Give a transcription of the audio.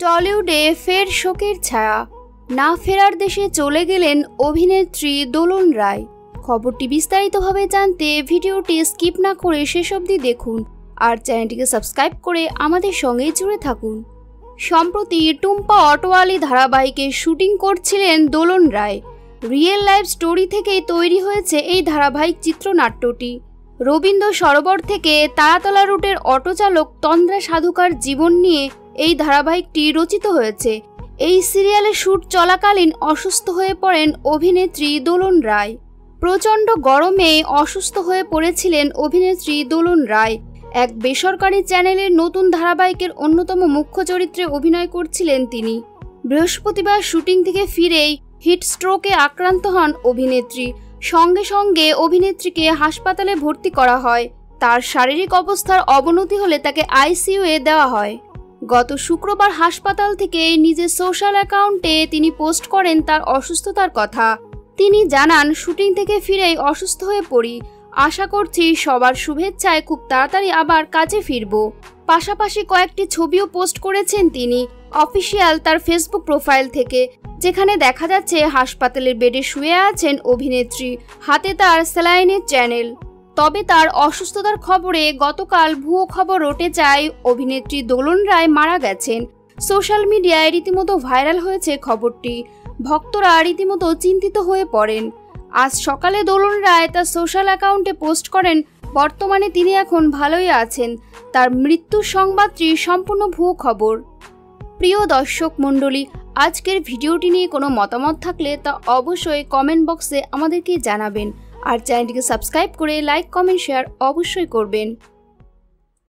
টলিউডে ফের শোকের ছায়া। না ফেরার দেশে চলে গেলেন অভিনেত্রী দোলন রায়। খবরটি বিস্তারিতভাবে জানতে ভিডিওটি স্কিপ না করে শেষ অবধি দেখুন আর চ্যানেলটিকে সাবস্ক্রাইব করে আমাদের সঙ্গে জুড়ে থাকুন। সম্প্রতি টুম্পা অটোয়ালি ধারাবাহিকে শুটিং করছিলেন Dolon Roy. Real life story থেকেই তৈরি হয়েছে এই ধারাবাহিক চিত্রনাট্যটি। রবীন্দ্র সরোবর থেকে তারাতলা রুটের অটোচালক তন্দ্রা সাধুকার জীবন নিয়ে এই ধারাবাহিকটি রচিত হয়েছে। এই সিরিয়ালে শ্যুট চলাকালীন অসুস্থ হয়ে পড়েন অভিনেত্রী দোলন রায়। প্রচণ্ড গরমে অসুস্থ হয়ে পড়েছিলেন অভিনেত্রী দোলন রায়। এক বেসরকারি চ্যানেলের নতুন ধারাবাহিকের অন্যতম মুখ্য চরিত্রে অভিনয় করছিলেন তিনি। বৃহস্পতিবার শুটিং থেকে ফিরেই হিট স্ট্রোকে আক্রান্ত হন অভিনেত্রী। সঙ্গে সঙ্গে অভিনেত্রীকে হাসপাতালে ভর্তি করা হয়। তার শারীরিক অবস্থার অবনতি হলে তাকে আইসিইউয়ে দেওয়া হয়। গত শুক্রবার হাসপাতাল থেকে নিজের সোশ্যাল অ্যাকাউন্টে তিনি পোস্ট করেন তার অসুস্থতার কথা। তিনি জানান, শুটিং থেকে ফিরেই অসুস্থ হয়ে পড়ি। আশা করছি সবার শুভেচ্ছায় খুব তাড়াতাড়ি আবার কাজে ফিরব। পাশাপাশি কয়েকটি ছবিও পোস্ট করেছেন তিনি অফিসিয়াল তার ফেসবুক প্রোফাইল থেকে, যেখানে দেখা যাচ্ছে হাসপাতালের বেডে শুয়ে আছেন অভিনেত্রী, হাতে তার স্যালাইনের চ্যানেল। তবে তার অসুস্থতার খবরে গতকাল ভুয়ো খবর রটে যায় অভিনেত্রী দোলন রায় মারা গেছেন। সোশ্যাল মিডিয়ায় রীতিমতো ভাইরাল হয়েছে খবরটি। ভক্তরা রীতিমতো চিন্তিত হয়ে পড়েন। আজ সকালে দোলন রায় তার সোশ্যাল অ্যাকাউন্টে পোস্ট করেন, বর্তমানে তিনি এখন ভালোই আছেন। তার মৃত্যুর সংবাদটি সম্পূর্ণ ভুয়ো খবর। প্রিয় দর্শক মণ্ডলী, আজকের ভিডিওটি নিয়ে কোনো মতামত থাকলে তা অবশ্যই কমেন্ট বক্সে আমাদেরকে জানাবেন। আর চ্যানেলটিকে সাবস্ক্রাইব করে লাইক কমেন্ট শেয়ার অবশ্যই করবেন।